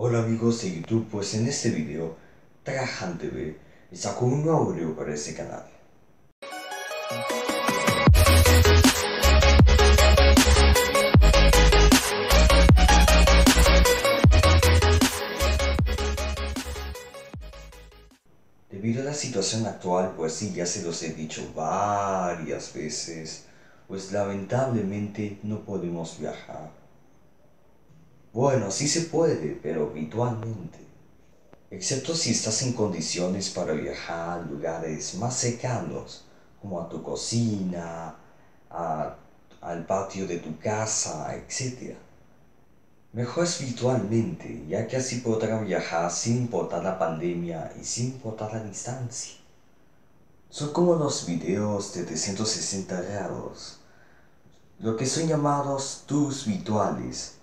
Hola amigos de YouTube, pues en este video, Trajan TV sacó un nuevo video para este canal. Debido a la situación actual, pues sí, ya se los he dicho varias veces, pues lamentablemente no podemos viajar. Bueno, sí se puede, pero virtualmente. Excepto si estás en condiciones para viajar a lugares más cercanos, como a tu cocina, al patio de tu casa, etc. Mejor es virtualmente, ya que así podrán viajar sin importar la pandemia y sin importar la distancia. Son como los videos de 360 grados, lo que son llamados tours virtuales.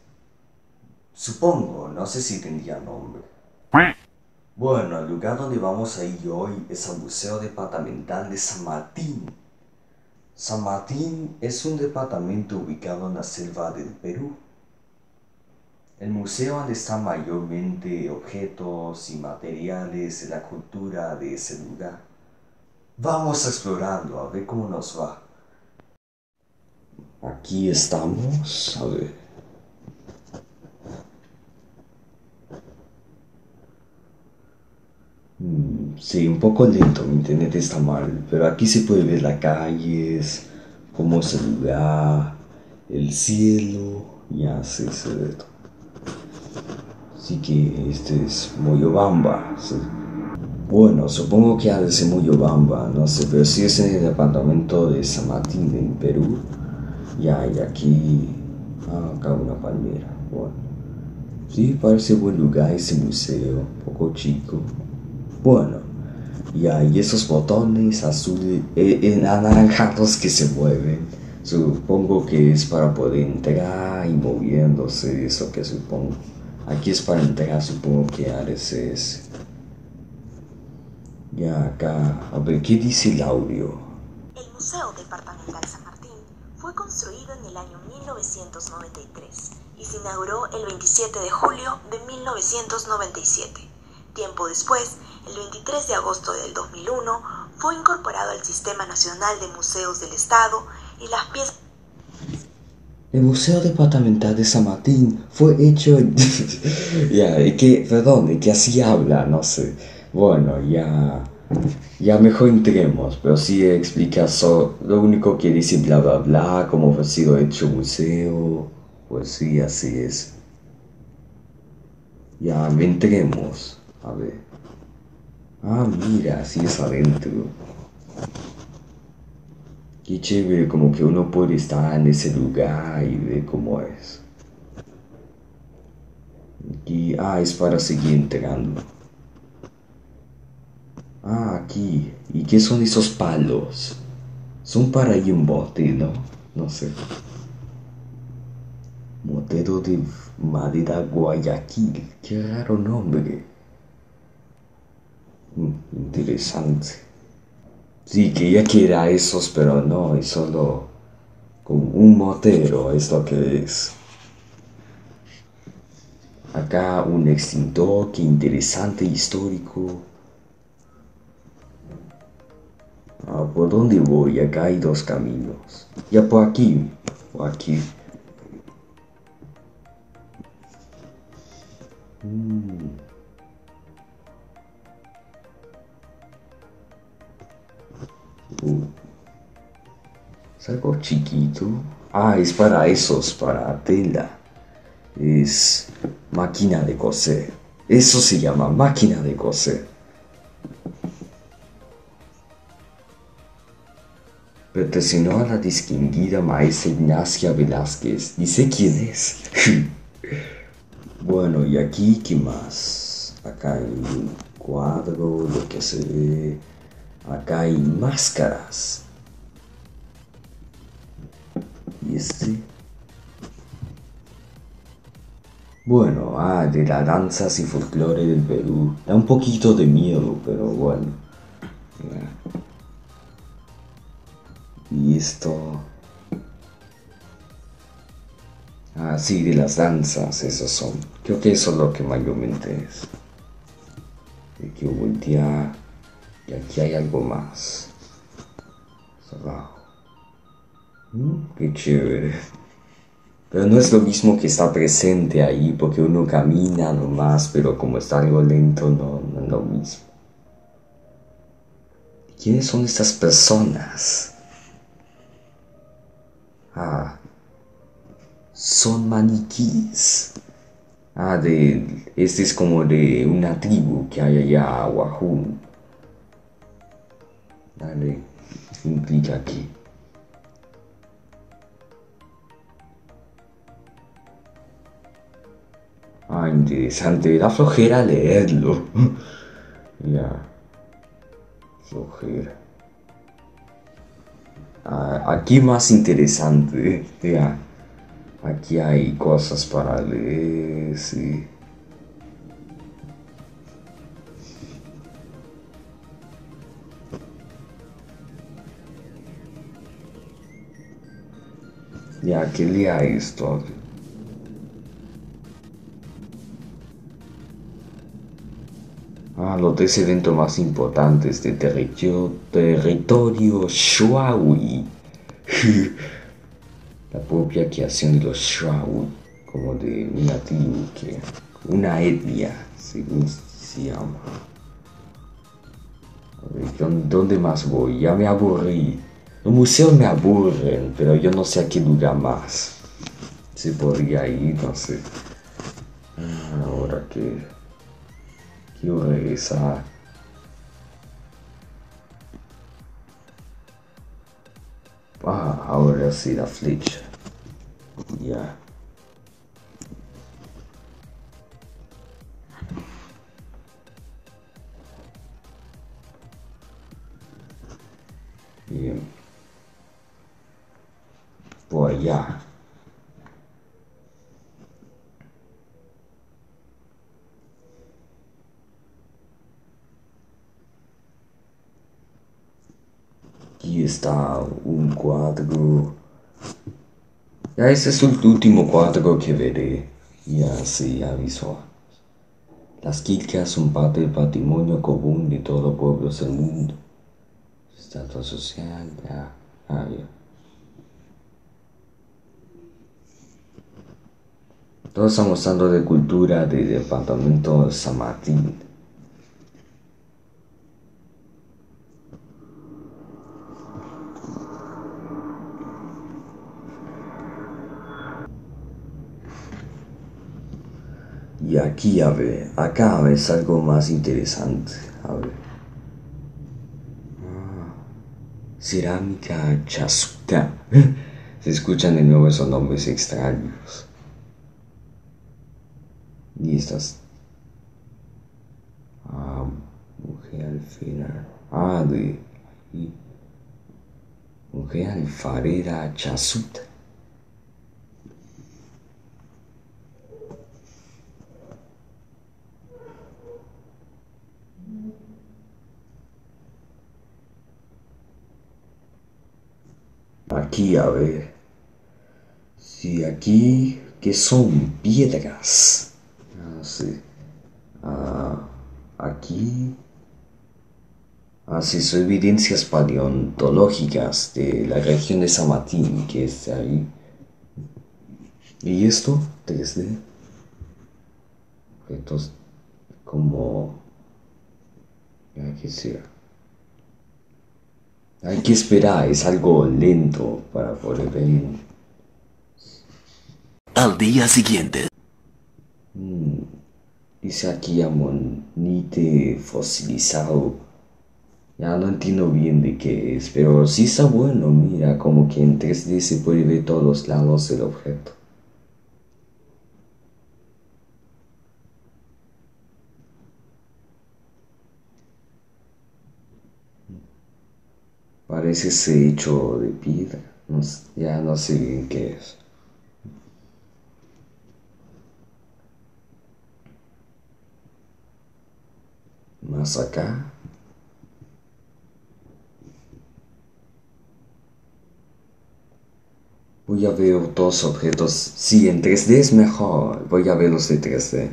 Supongo, no sé si tendría nombre. Bueno, el lugar donde vamos a ir hoy es el Museo Departamental de San Martín. San Martín es un departamento ubicado en la selva del Perú. El museo donde están mayormente objetos y materiales de la cultura de ese lugar. Vamos explorando a ver cómo nos va. Aquí estamos, a ver. Sí, un poco lento, mi internet está mal, pero aquí se puede ver las calles, cómo es el lugar, el cielo, ya se, se ve todo. Así que este es Moyobamba. Bueno, supongo que ha de ser Moyobamba, no sé, pero sí es en el departamento de San Martín, en Perú. Ya, y aquí, ah, acá una palmera. Bueno, sí, parece buen lugar ese museo, un poco chico. Bueno, y esos botones azules, eh, eh, anaranjados que se mueven. Supongo que es para poder entrar y moviéndose, eso que supongo. Aquí es para entregar, supongo que es Ya acá, a ver, ¿qué dice el audio? El Museo Departamental San Martín fue construido en el año 1993 y se inauguró el 27 de julio de 1997. Tiempo después, el 23 de agosto del 2001, fue incorporado al Sistema Nacional de Museos del Estado y las piezas el Museo Departamental de San Martín fue hecho... ya, y perdón, y que así habla, no sé. Bueno, ya... Ya mejor entremos, pero sí explica lo único que dice bla bla bla, cómo ha sido hecho museo, pues sí, así es. Ya, entremos, a ver. Ah, mira, así es adentro. Qué chévere, como que uno puede estar en ese lugar y ver cómo es. Aquí, ah, es para seguir entrando. Ah, aquí. ¿Y qué son esos palos? Son para ir un bote, ¿no? No sé. Motero de madera Guayaquil. Qué raro nombre. Interesante. Sí, que ella quiera esos, pero no, es solo como un motero, es lo que es. Acá un extintor, que interesante histórico. Ah, ¿Por dónde voy? Acá hay dos caminos. Ya por aquí, por aquí. Mm. Es algo chiquito. Ah, es para esos, para tela. Es máquina de coser. Eso se llama máquina de coser. Perteneció a la distinguida maestra Ignacia Velázquez. Dice quién es. bueno, y aquí, ¿qué más? Acá hay un cuadro, lo que se ve. Acá hay máscaras. Y este. Bueno, ah, de las danzas y folclore del Perú. Da un poquito de miedo, pero bueno. Y esto. Ah, sí, de las danzas, esos son. Creo que eso es lo que mayormente es. De que voltea y aquí hay algo más. Abajo. Mm, qué chévere. Pero no es lo mismo que estar presente ahí, porque uno camina nomás, pero como está algo lento, no, no es lo mismo. ¿Quiénes son estas personas? Ah, son maniquíes. Ah, de, este es como de una tribu que hay allá, a Wahoo. Dale, implica aquí. Ah, interesante. Da flojera leerlo. ya. Flojera. Ah, aquí más interesante. Ya. Aquí hay cosas para leer, sí. Ya, que lea esto. Ah, los tres eventos más importantes de territorio, territorio Shuawi. La propia creación de los Shuawi, como de una tribu, una etnia, según se llama. A ¿dónde más voy? Ya me aburrí. Los museos me aburren, pero yo no sé a qué lugar más. Se podría ir, no sé. Ahora que quiero regresar. Ah, ahora sí la flecha. Ya. Bien. Por allá. Aquí está un cuadro. Ya ese es el último cuadro que veré. Ya sí, aviso. Las quilcas son parte del patrimonio común de todos los pueblos del mundo. Estatua social, ya. Ah, ya. Todos estamos hablando de cultura del departamento de San Martín. Y aquí, a ver, acá es algo más interesante. A ver. Ah, cerámica chasuta. Se escuchan de nuevo esos nombres extraños. Y estas. Ah, mujer alfarera. Ah, de. Mujer alfarera chasuta. Aquí, a ver. Sí, aquí, que son piedras. Ah. Ah, aquí. Ah, sí, son evidencias paleontológicas de la región de San que es ahí. ¿Y esto? 3D. Objetos como... Ya que sea. Hay que esperar, es algo lento para poder ver. Al día siguiente. Dice aquí amonite fosilizado. Ya no entiendo bien de qué es, pero sí está bueno. Mira, como que en 3D se puede ver todos lados del objeto. Parece ser hecho de piedra. No ya no sé bien qué es. Acá. Voy a ver dos objetos. Sí, en 3D es mejor. Voy a verlos de 3D.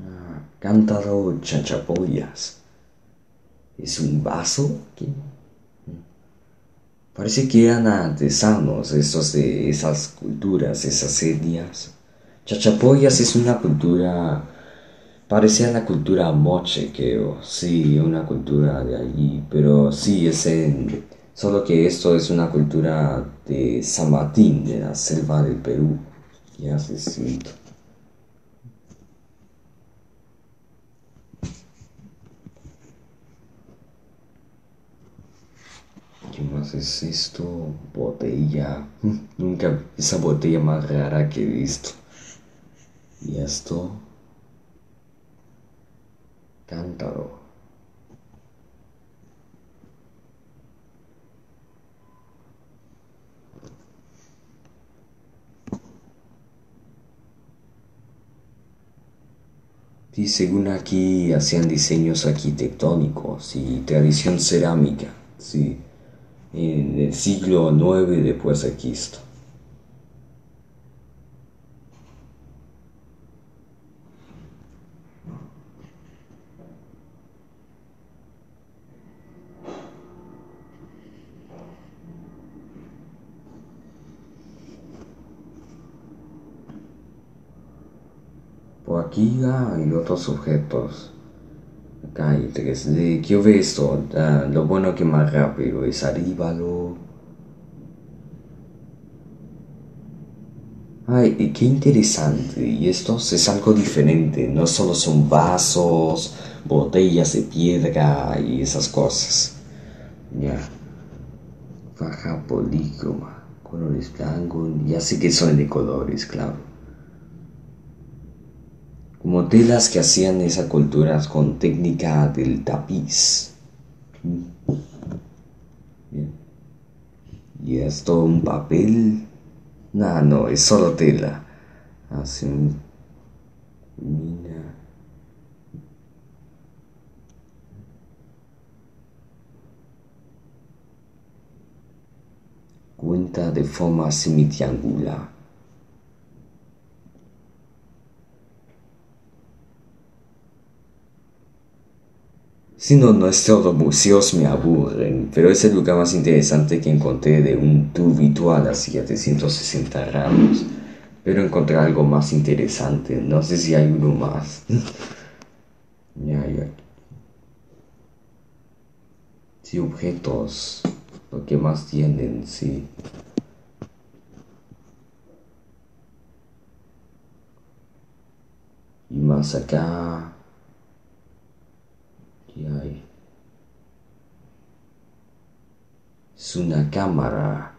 Ah, cántaro chanchapollas. ¿Es un vaso? ¿Qué? Parece que eran artesanos estos de esas culturas, esas etnias. Chachapoyas es una cultura, parecía la cultura moche, creo, sí, una cultura de allí, pero sí, es en, solo que esto es una cultura de San Martín, de la selva del Perú, ya se siento. ¿Qué más es esto? Botella. Nunca esa botella más rara que he visto. Y esto. Cántaro. Y según aquí hacían diseños arquitectónicos y tradición cerámica, sí en el siglo IX después de Cristo. Por aquí hay otros objetos hay 3D. Quiero ver esto. lo bueno que más rápido es lo Ay, qué interesante. Y esto es algo diferente. No solo son vasos, botellas de piedra y esas cosas. Ya. Faja polícroma. Colores blancos. Ya sé que son de colores, claro como telas que hacían esas culturas con técnica del tapiz. Y esto un papel. No, no, es solo tela. Hace un. Mira. Cuenta de forma semitriangular. Si no, nuestros museos me aburren, pero es el lugar más interesante que encontré de un tour virtual a 760 grados. Pero encontré algo más interesante, no sé si hay uno más. ya. Sí, objetos, lo que más tienen, sí. Y más acá. Es una cámara.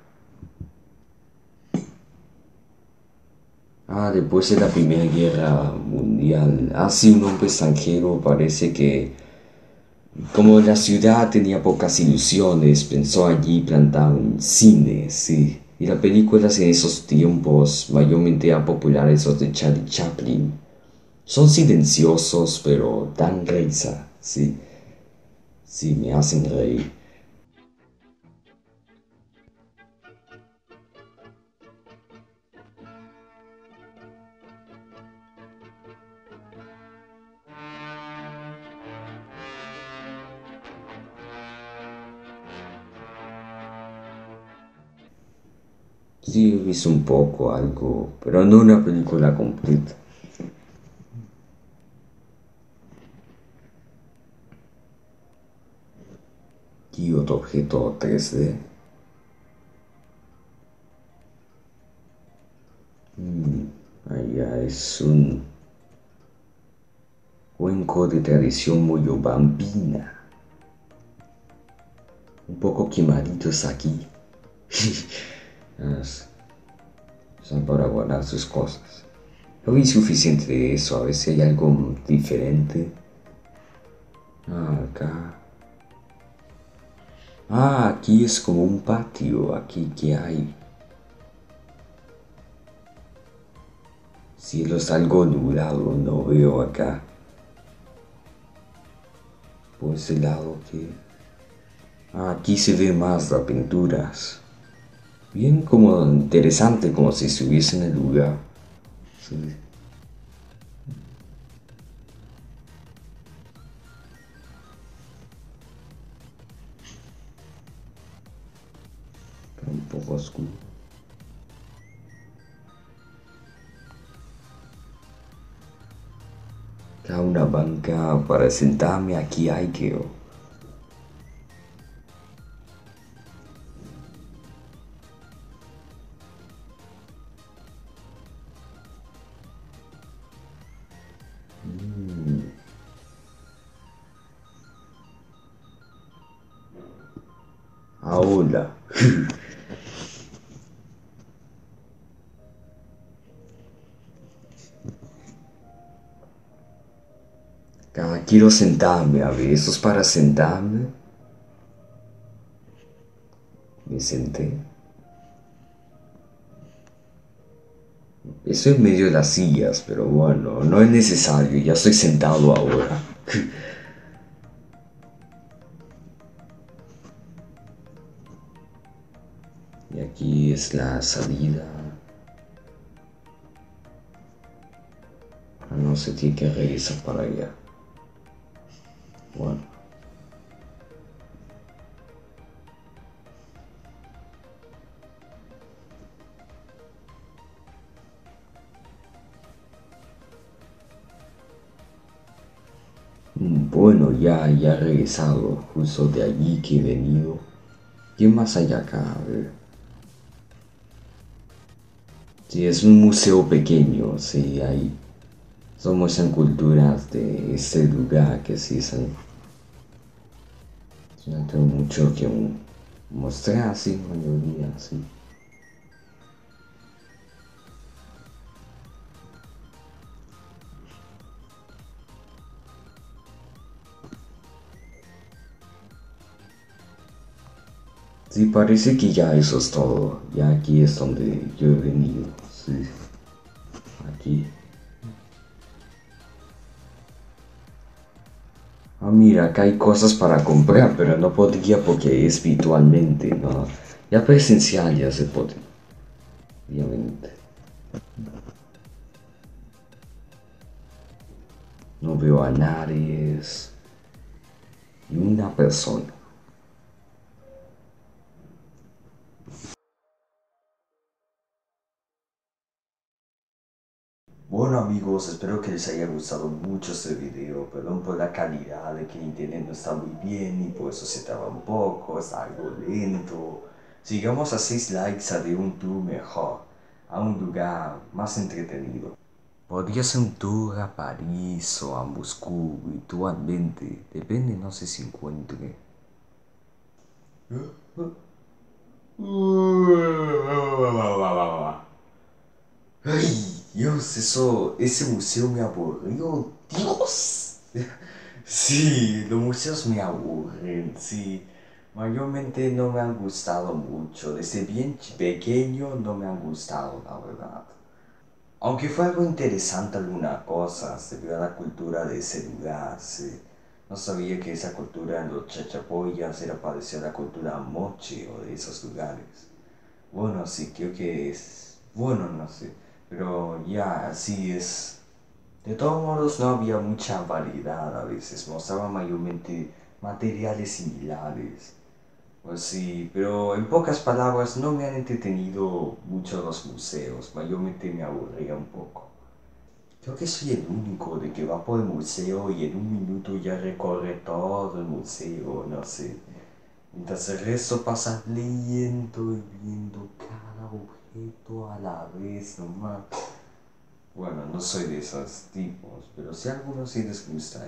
Ah, después de la Primera Guerra Mundial, así un hombre extranjero parece que, como la ciudad tenía pocas ilusiones, pensó allí plantar un cine, sí. Y las películas en esos tiempos, mayormente eran populares los de Charlie Chaplin. Son silenciosos, pero dan risa, sí. Sí, me hacen reír. Sí, visto un poco algo, pero no una película completa. Otro objeto 3D. Mm, allá es un cuenco de tradición muy bambina. Un poco quemaditos aquí. son para guardar sus cosas. No vi suficiente de eso, a ver si hay algo diferente. Acá. Ah, aquí es como un patio, aquí que hay. Cielo es algo nublado, no veo acá. Por ese lado que... Aquí se ve más las pinturas. Bien como interesante, como si estuviese en el lugar. Sí. Un poco oscuro. Cada una banca para sentarme aquí hay que... quiero sentarme, a ver, esto es para sentarme. Me senté. Estoy en medio de las sillas, pero bueno, no es necesario, ya estoy sentado ahora. y aquí es la salida. Ah, no se tiene que regresar para allá. Bueno. Bueno, ya, ya he regresado, justo de allí que he venido. ¿Qué más hay acá? A ver. Sí, es un museo pequeño, sí, hay. Somos en culturas de este lugar que sí son no tengo mucho que mostrar así, mayoría así. Sí, parece que ya eso es todo. Ya aquí es donde yo he venido. Sí. Aquí. Mira, acá hay cosas para comprar, pero no podría porque es virtualmente, ¿no? Ya presencial ya se puede. Obviamente. No veo a nadie. Y una persona. Espero que les haya gustado mucho este video, perdón por la calidad de que internet no está muy bien y por eso se traba un poco, está algo lento. Sigamos a 6 likes haré un tour mejor, a un lugar más entretenido. Podría ser un tour a París o a Moscú virtualmente, depende, no sé si encuentre. ¡Ay! Dios, eso, ese museo me aburrió. Dios. Sí, los museos me aburren, sí. Mayormente no me han gustado mucho. Desde bien pequeño no me han gustado, la verdad. Aunque fue algo interesante algunas cosas debido a la cultura de ese lugar, sí. No sabía que esa cultura en los chachapoyas era parecida a la cultura moche o de esos lugares. Bueno, sí, creo que es... Bueno, no sé. Pero ya, así es. De todos modos, no había mucha variedad a veces, mostraba mayormente materiales similares. Pues sí, pero en pocas palabras no me han entretenido mucho los museos, mayormente me aburría un poco. Creo que soy el único de que va por el museo y en un minuto ya recorre todo el museo, no sé. Mientras el resto pasa leyendo y viendo cada a la vez nomás. Bueno, no soy de esos tipos, pero si algunos sí les gusta,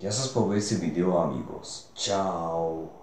ya por ver ese video amigos. Chao.